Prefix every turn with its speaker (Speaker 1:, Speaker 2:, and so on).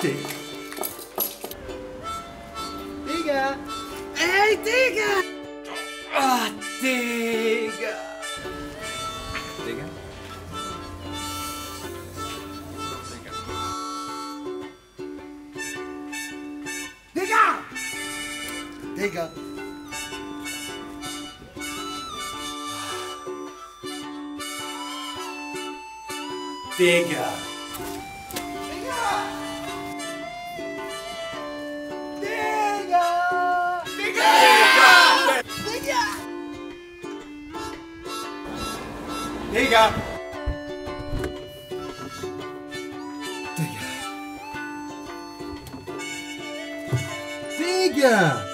Speaker 1: Dick. Digga! Hey, Digga! Ah, oh, Digga! Digga? Digga! Digga! Digga! Liga! Liga! Liga!